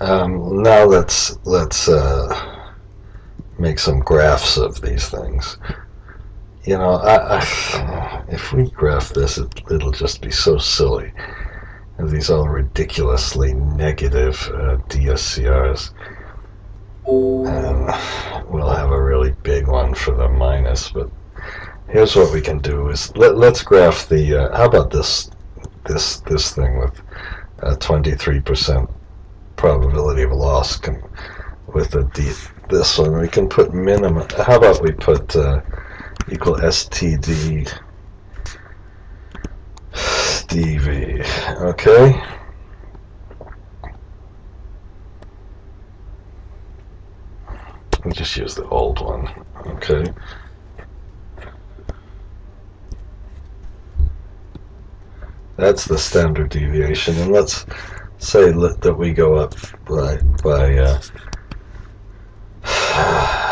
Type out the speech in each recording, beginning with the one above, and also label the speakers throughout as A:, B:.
A: Um, now let's let's uh, make some graphs of these things. You know, I, I, if we graph this, it, it'll just be so silly. And these all ridiculously negative uh, DSCRs. And we'll have a really big one for the minus, but here's what we can do is let, let's graph the, uh, how about this, this, this thing with 23% probability of loss can, with a D, this one. We can put minimum, how about we put uh, equal STD DV, okay? We'll just use the old one, okay? That's the standard deviation, and let's say that we go up by by uh,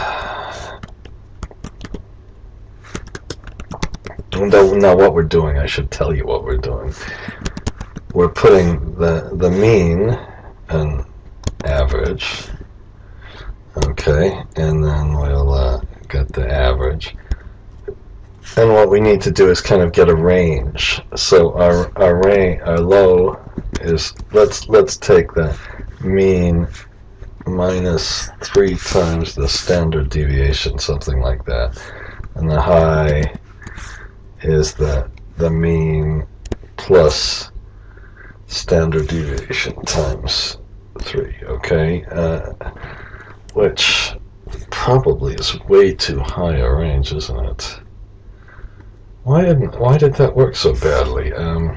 A: now what we're doing I should tell you what we're doing. We're putting the the mean and average okay and then we'll uh, get the average and what we need to do is kind of get a range so our our range our low is let's let's take the mean minus three times the standard deviation, something like that, and the high is the the mean plus standard deviation times three. Okay, uh, which probably is way too high a range, isn't it? Why didn't why did that work so badly? Um,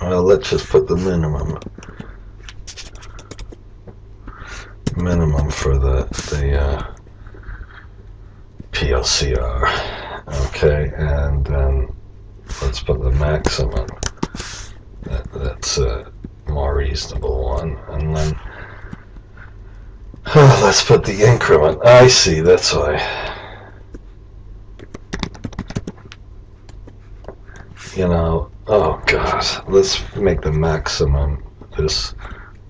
A: well, let's just put the minimum. Minimum for the, the uh, PLCR. Okay, and then let's put the maximum. That, that's a more reasonable one. And then oh, let's put the increment. I see, that's why. You know, Oh god, let's make the maximum this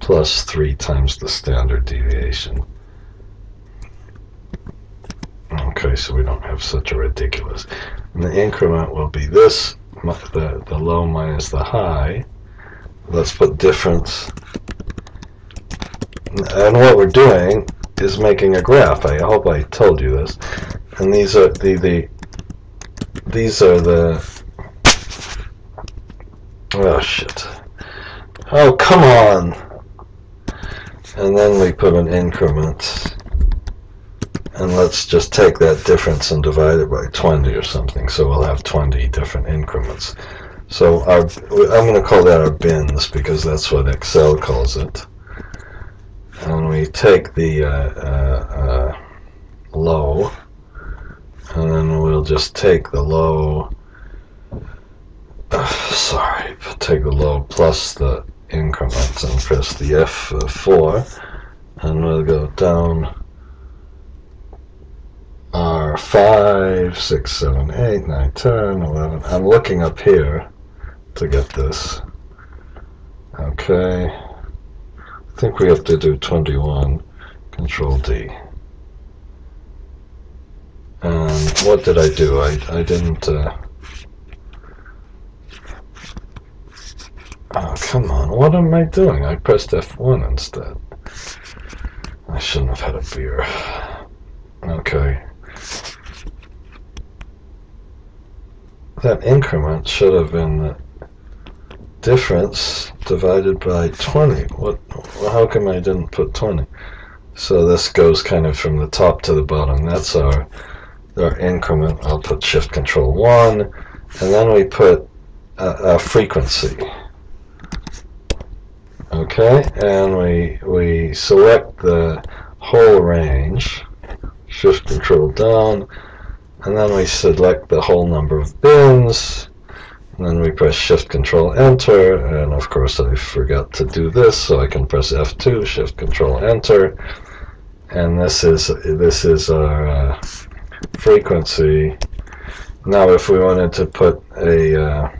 A: plus 3 times the standard deviation. Okay, so we don't have such a ridiculous. And the increment will be this, the, the low minus the high. Let's put difference. And what we're doing is making a graph. I hope I told you this. And these are the, the these are the Oh, shit. Oh, come on! And then we put an increment. And let's just take that difference and divide it by 20 or something. So we'll have 20 different increments. So our, I'm going to call that our bins because that's what Excel calls it. And we take the uh, uh, uh, low, and then we'll just take the low sorry, take the low plus the increment and press the F4 and we'll go down R5, 6, 7, 8, 9, 10, 11. I'm looking up here to get this. Okay. I think we have to do 21. Control D. And what did I do? I, I didn't... Uh, Oh, come on. What am I doing? I pressed F1 instead. I shouldn't have had a beer. Okay. That increment should have been the difference divided by 20. What? How come I didn't put 20? So this goes kind of from the top to the bottom. That's our, our increment. I'll put Shift Control 1. And then we put a, a frequency. Okay, and we we select the whole range, shift control down, and then we select the whole number of bins, and then we press shift control enter, and of course I forgot to do this, so I can press F2, shift control enter, and this is this is our uh, frequency. Now if we wanted to put a uh,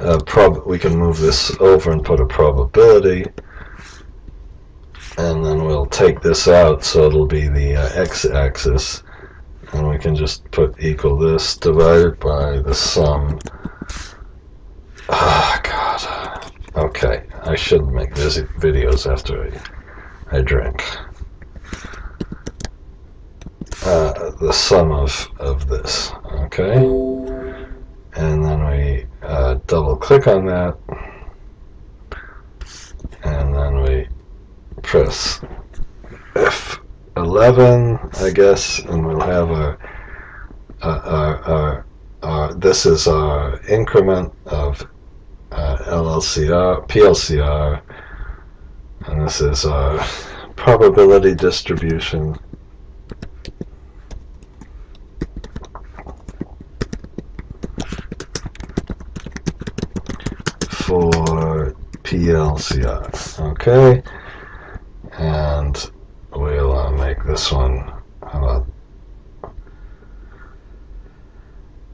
A: a prob we can move this over and put a probability. And then we'll take this out so it'll be the uh, x-axis. And we can just put equal this divided by the sum. Ah god. Okay I shouldn't make these videos after I, I drink. Uh, the sum of, of this. Okay double click on that. And then we press F11 I guess and we'll have our, our, our, our this is our increment of uh, LLCR, PLCR and this is our probability distribution for PLCR. Okay, and we'll uh, make this one about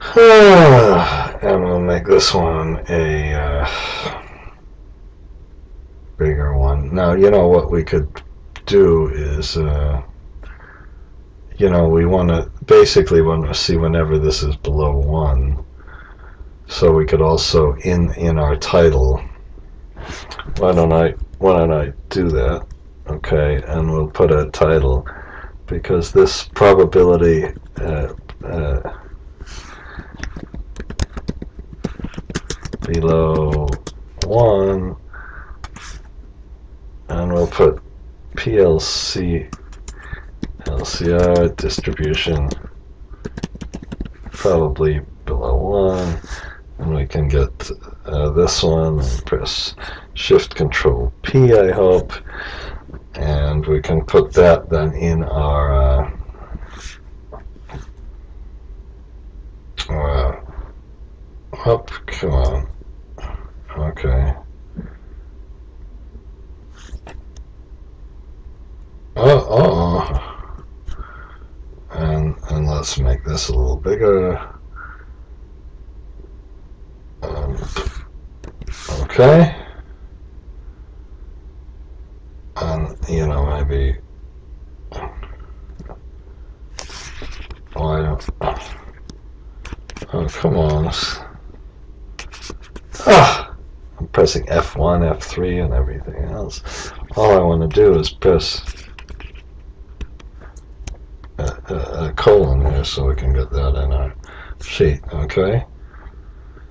A: and we'll make this one a uh, bigger one. Now, you know what we could do is, uh, you know, we want to basically want to see whenever this is below 1 so we could also in in our title why don't I why don't I do that? Okay and we'll put a title because this probability uh, uh, below 1 and we'll put PLC LCR distribution probably below 1 and we can get uh, this one press shift control P I hope. And we can put that then in our uh, uh, up come on. Okay. Oh, oh and and let's make this a little bigger Okay. And, you know, maybe... Why don't... Oh, come on. Ah! I'm pressing F1, F3, and everything else. All I want to do is press a, a, a colon here so we can get that in our sheet, okay?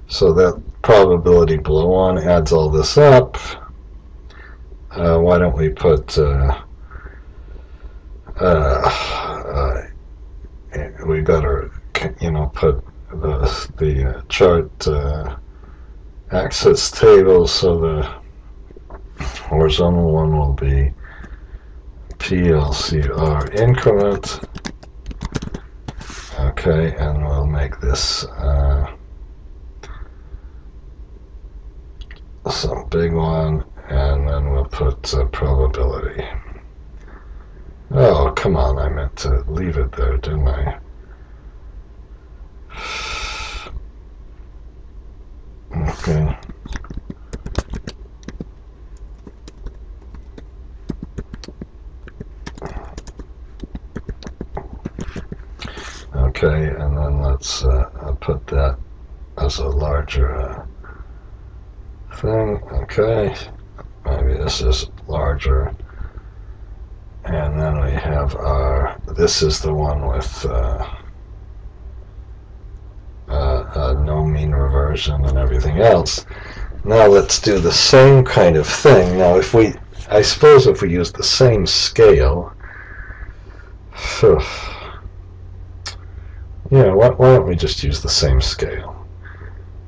A: So that probability below 1 adds all this up. Uh, why don't we put uh, uh, uh we better you know put the the uh, chart uh, axis table so the horizontal one will be PLCR increment okay and we'll make this some big one, and then we'll put uh, probability. Oh, come on, I meant to leave it there, didn't I? Okay. Okay, and then let's uh, put that as a larger uh, thing. Okay, maybe this is larger. And then we have our, this is the one with uh, uh, uh, no mean reversion and everything else. Now let's do the same kind of thing. Now if we, I suppose if we use the same scale, yeah, why, why don't we just use the same scale?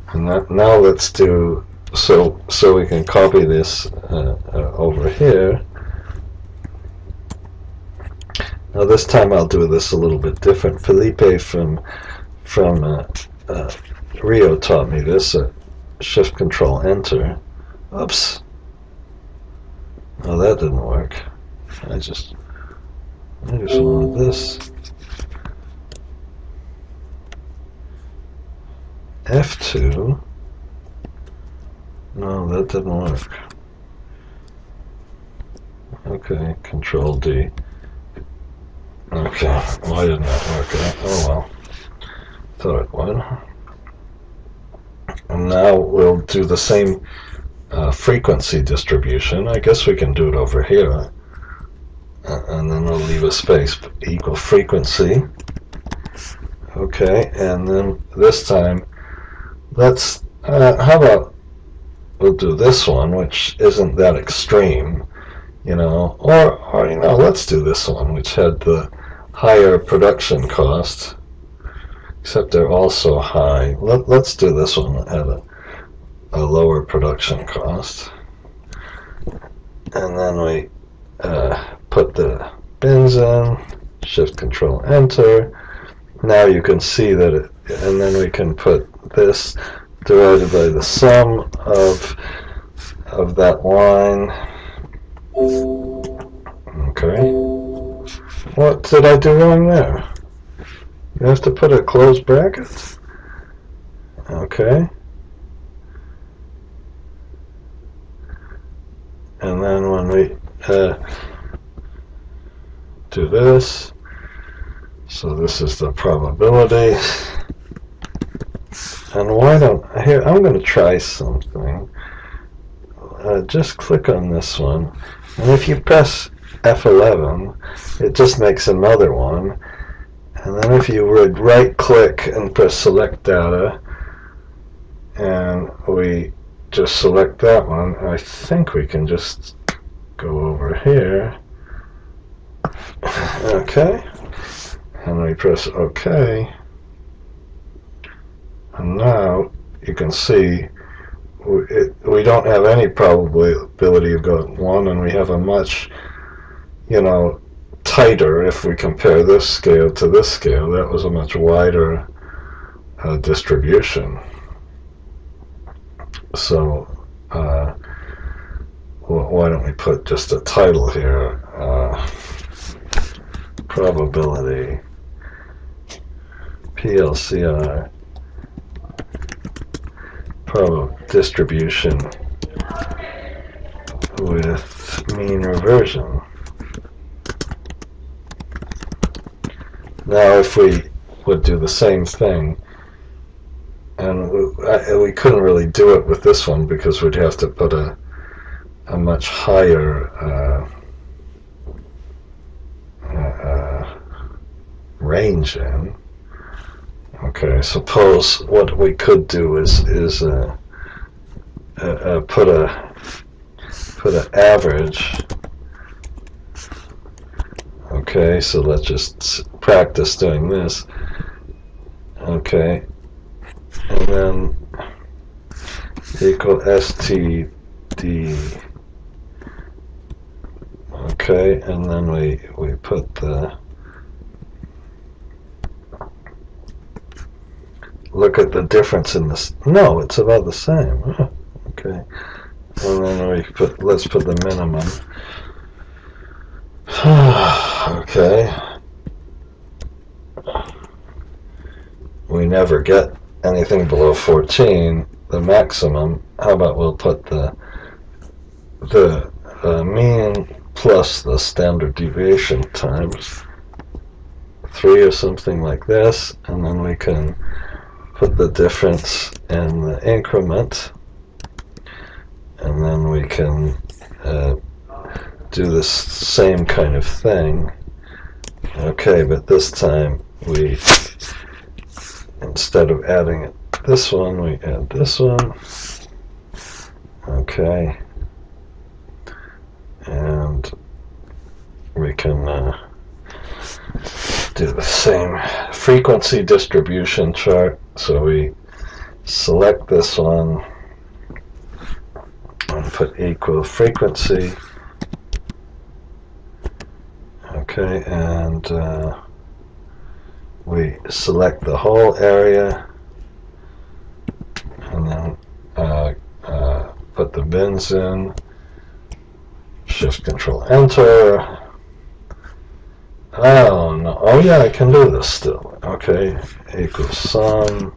A: And that, now let's do so so we can copy this uh, uh, over here. Now this time I'll do this a little bit different. Felipe from from uh, uh Rio taught me this uh, shift control enter. Oops. Oh that didn't work. I just I just wanted this. F2 No, that didn't work. Okay, Control D. Okay, why didn't that work out? Oh well. Thought it would. And now we'll do the same uh, frequency distribution. I guess we can do it over here. Uh, and then we'll leave a space equal frequency. Okay, and then this time, let's, uh, how about we'll do this one, which isn't that extreme, you know, or, or, you know, let's do this one, which had the higher production cost, except they're also high. Let, let's do this one at a, a lower production cost. And then we uh, put the bins in, shift control enter. Now you can see that it, and then we can put this divided by the sum of of that line. Okay. What did I do wrong there? You have to put a closed bracket? Okay. And then when we uh, do this, so this is the probability. And why don't, here, I'm going to try something. Uh, just click on this one. And if you press F11, it just makes another one. And then if you would right click and press select data, and we just select that one, I think we can just go over here. Okay. And we press OK. And now you can see we, it, we don't have any probability of going 1 and we have a much, you know, tighter if we compare this scale to this scale. That was a much wider uh, distribution. So uh, why don't we put just a title here? Uh, probability PLCR prob distribution with mean reversion. Now if we would do the same thing, and we, we couldn't really do it with this one because we'd have to put a, a much higher uh, uh, uh range in. Okay, suppose what we could do is is uh, uh, uh, put a put an average. Okay, so let's just practice doing this. Okay, and then equal std. Okay, and then we we put the look at the difference in this. No, it's about the same. okay. And then we put, let's put the minimum. okay. We never get anything below 14. The maximum, how about we'll put the, the uh, mean plus the standard deviation times 3 or something like this, and then we can put the difference in the increment and then we can uh, do this same kind of thing. Okay but this time we instead of adding it this one we add this one. Okay. And we can uh, do the same frequency distribution chart. So we select this one and put equal frequency. Okay, and uh, we select the whole area and then uh, uh, put the bins in, shift control enter, I. Oh yeah, I can do this still. Okay, equals sum.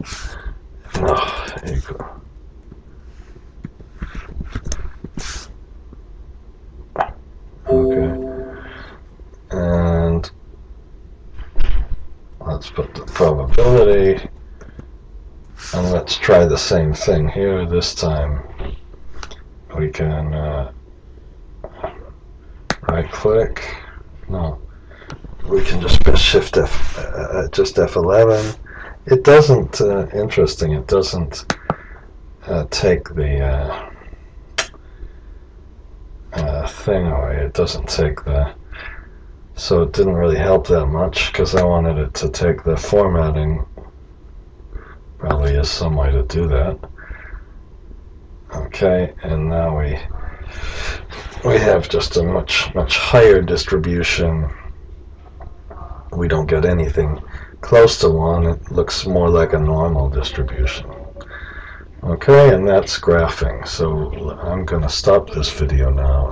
A: No, equal. Okay. And let's put the probability and let's try the same thing here this time. We can uh, right click. No we can just shift F uh, just F11 it doesn't uh, interesting. It doesn't uh, take the uh, uh, thing away. It doesn't take the so it didn't really help that much because I wanted it to take the formatting. Probably is some way to do that. Okay and now we we have just a much much higher distribution we don't get anything close to one. It looks more like a normal distribution. Okay and that's graphing. So I'm gonna stop this video now